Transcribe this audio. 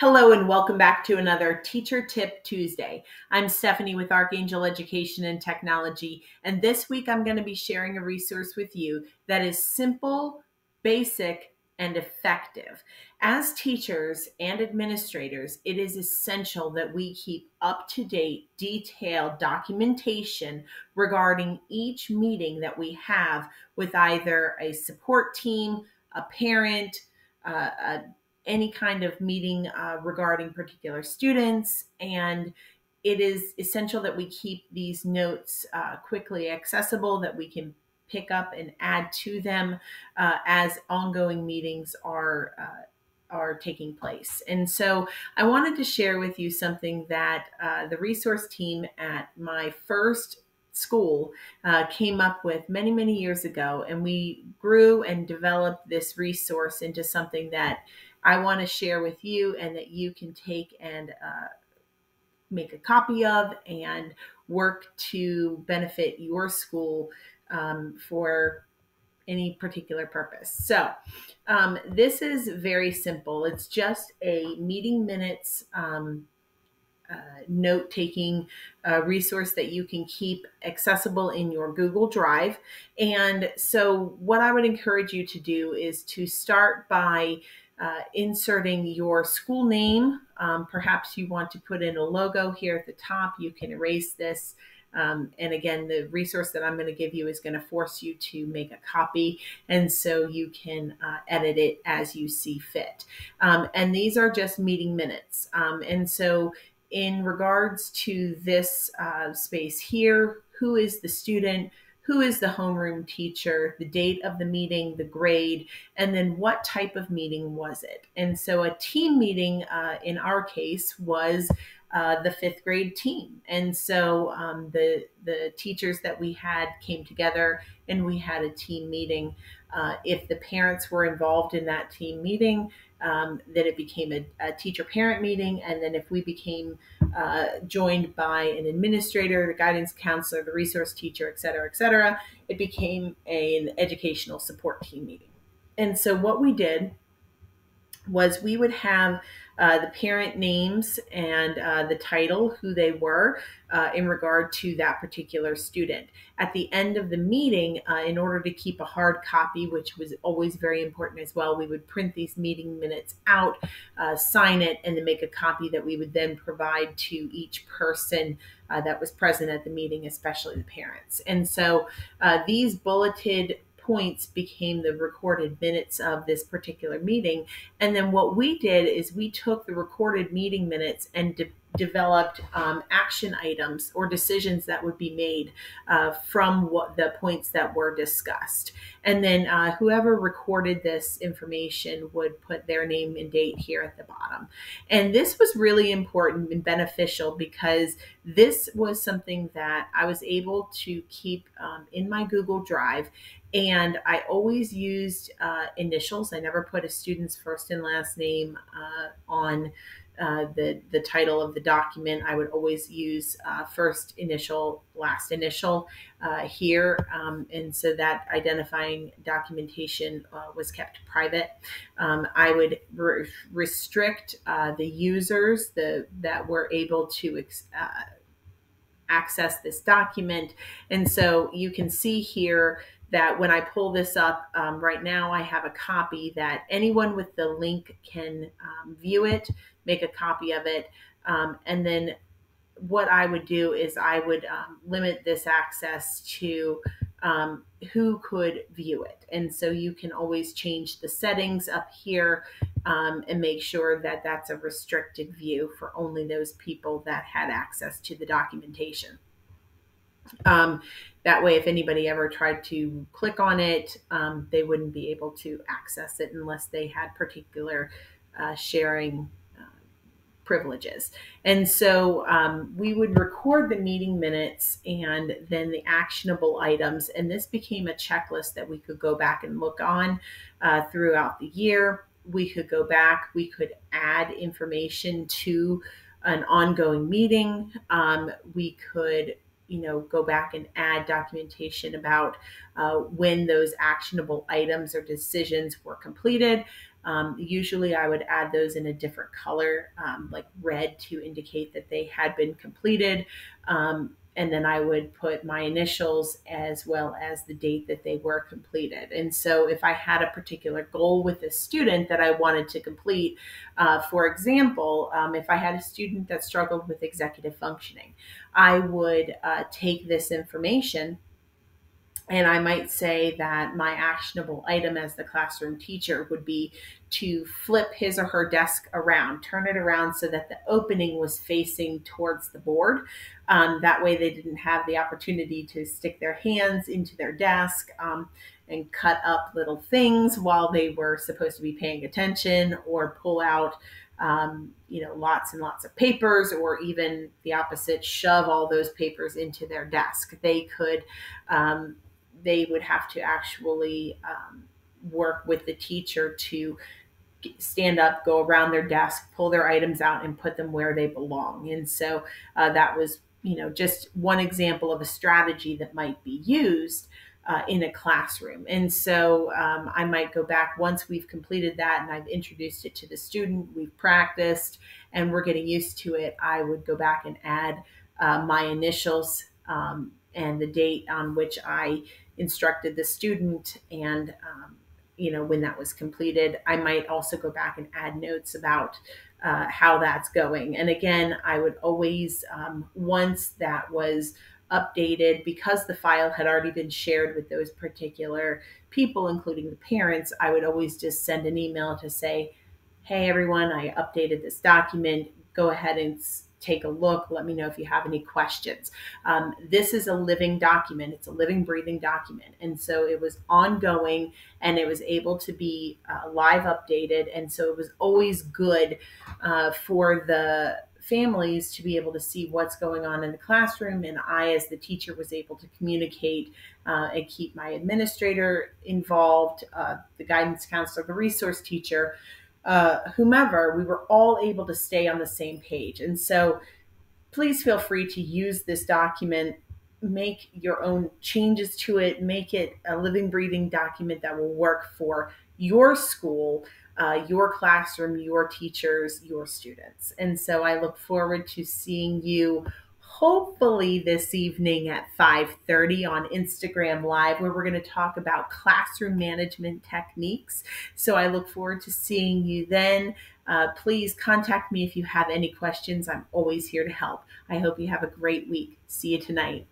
Hello and welcome back to another Teacher Tip Tuesday. I'm Stephanie with Archangel Education and Technology, and this week I'm going to be sharing a resource with you that is simple, basic, and effective. As teachers and administrators, it is essential that we keep up to date, detailed documentation regarding each meeting that we have with either a support team, a parent, uh, a any kind of meeting uh, regarding particular students. And it is essential that we keep these notes uh, quickly accessible, that we can pick up and add to them uh, as ongoing meetings are uh, are taking place. And so I wanted to share with you something that uh, the resource team at my first school uh, came up with many, many years ago. And we grew and developed this resource into something that I want to share with you and that you can take and uh, make a copy of and work to benefit your school um, for any particular purpose. So, um, this is very simple. It's just a meeting minutes um, uh, note taking uh, resource that you can keep accessible in your Google Drive. And so, what I would encourage you to do is to start by uh, inserting your school name. Um, perhaps you want to put in a logo here at the top. You can erase this. Um, and again, the resource that I'm going to give you is going to force you to make a copy. And so you can uh, edit it as you see fit. Um, and these are just meeting minutes. Um, and so, in regards to this uh, space here, who is the student? Who is the homeroom teacher, the date of the meeting, the grade, and then what type of meeting was it. And so a team meeting uh, in our case was uh, the fifth grade team. And so um, the the teachers that we had came together and we had a team meeting. Uh, if the parents were involved in that team meeting, um, then it became a, a teacher parent meeting. And then if we became uh, joined by an administrator, the guidance counselor, the resource teacher, et cetera, et cetera, it became a, an educational support team meeting. And so what we did was we would have uh, the parent names and uh, the title, who they were uh, in regard to that particular student. At the end of the meeting, uh, in order to keep a hard copy, which was always very important as well, we would print these meeting minutes out, uh, sign it, and then make a copy that we would then provide to each person uh, that was present at the meeting, especially the parents. And so these bulleted points became the recorded minutes of this particular meeting. And then what we did is we took the recorded meeting minutes and de- developed um, action items or decisions that would be made uh, from what the points that were discussed. And then uh, whoever recorded this information would put their name and date here at the bottom. And this was really important and beneficial because this was something that I was able to keep um, in my Google Drive and I always used uh, initials. I never put a student's first and last name uh, on uh, the the title of the document. I would always use uh, first initial, last initial uh, here, um, and so that identifying documentation uh, was kept private. Um, I would re- restrict the users the that were able to. Ex- access this document. And so you can see here that when I pull this up um, right now, I have a copy that anyone with the link can um, view it, make a copy of it, um, and then what I would do is I would um, limit this access to um, who could view it. And so you can always change the settings up here um, and make sure that that's a restricted view for only those people that had access to the documentation. Um, that way, if anybody ever tried to click on it, um, they wouldn't be able to access it unless they had particular uh, sharing uh, privileges. And so um, we would record the meeting minutes and then the actionable items. And this became a checklist that we could go back and look on uh, throughout the year. We could go back, we could add information to an ongoing meeting. Um, we could you know go back and add documentation about uh, when those actionable items or decisions were completed Um, usually, I would add those in a different color, um, like red, to indicate that they had been completed. Um, and then I would put my initials as well as the date that they were completed. And so, if I had a particular goal with a student that I wanted to complete, uh, for example, um, if I had a student that struggled with executive functioning, I would uh, take this information and I might say that my actionable item as the classroom teacher would be to flip his or her desk around, turn it around so that the opening was facing towards the board. Um, that way, they didn't have the opportunity to stick their hands into their desk um, and cut up little things while they were supposed to be paying attention or pull out. Um, you know, lots and lots of papers, or even the opposite, shove all those papers into their desk. They could um, they would have to actually um, work with the teacher to stand up, go around their desk, pull their items out, and put them where they belong. And so uh, that was, you know, just one example of a strategy that might be used. Uh, in a classroom. And so um, I might go back once we've completed that and I've introduced it to the student, we've practiced, and we're getting used to it. I would go back and add uh, my initials um, and the date on which I instructed the student and um, you know when that was completed. I might also go back and add notes about uh, how that's going. And again i would always um, once that was updated because the file had already been shared with those particular people including the parents i would always just send an email to say hey everyone i updated this document. Go ahead and take a look. Let me know if you have any questions. Um, this is a living document, it's a living, breathing document. And so it was ongoing and it was able to be uh, live updated. And so it was always good uh, for the families to be able to see what's going on in the classroom. And I, as the teacher, was able to communicate uh, and keep my administrator involved, uh, the guidance counselor, the resource teacher uh, whomever, we were all able to stay on the same page. And so please feel free to use this document, make your own changes to it, make it a living, breathing document that will work for your school, uh, your classroom, your teachers, your students. And so I look forward to seeing you hopefully this evening at 5:30 on Instagram live where we're going to talk about classroom management techniques. So I look forward to seeing you then. Uh, please contact me if you have any questions. I'm always here to help. I hope you have a great week. See you tonight.